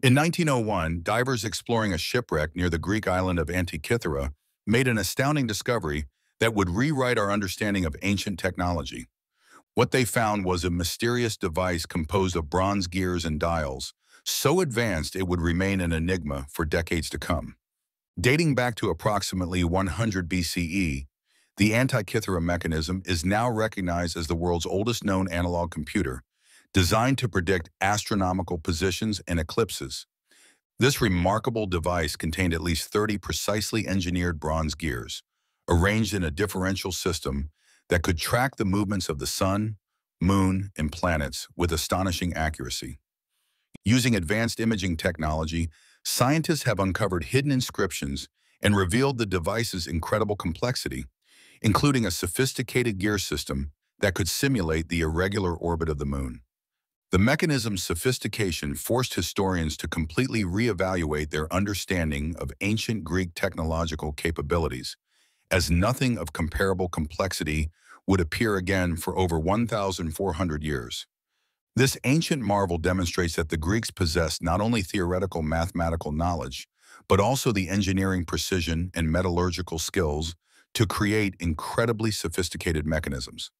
In 1901, divers exploring a shipwreck near the Greek island of Antikythera made an astounding discovery that would rewrite our understanding of ancient technology. What they found was a mysterious device composed of bronze gears and dials, so advanced it would remain an enigma for decades to come. Dating back to approximately 100 BCE, the Antikythera mechanism is now recognized as the world's oldest known analog computer, designed to predict astronomical positions and eclipses. This remarkable device contained at least 30 precisely engineered bronze gears, arranged in a differential system that could track the movements of the sun, moon, and planets with astonishing accuracy. Using advanced imaging technology, scientists have uncovered hidden inscriptions and revealed the device's incredible complexity, including a sophisticated gear system that could simulate the irregular orbit of the moon. The mechanism's sophistication forced historians to completely reevaluate their understanding of ancient Greek technological capabilities, as nothing of comparable complexity would appear again for over 1,400 years. This ancient marvel demonstrates that the Greeks possessed not only theoretical mathematical knowledge, but also the engineering precision and metallurgical skills to create incredibly sophisticated mechanisms.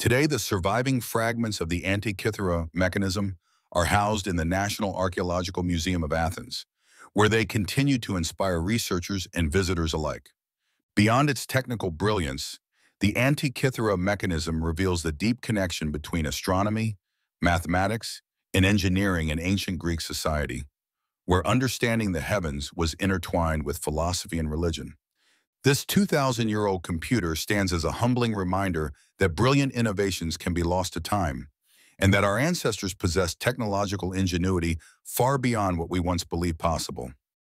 Today, the surviving fragments of the Antikythera mechanism are housed in the National Archaeological Museum of Athens, where they continue to inspire researchers and visitors alike. Beyond its technical brilliance, the Antikythera mechanism reveals the deep connection between astronomy, mathematics, and engineering in ancient Greek society, where understanding the heavens was intertwined with philosophy and religion. This 2,000-year-old computer stands as a humbling reminder that brilliant innovations can be lost to time, and that our ancestors possessed technological ingenuity far beyond what we once believed possible.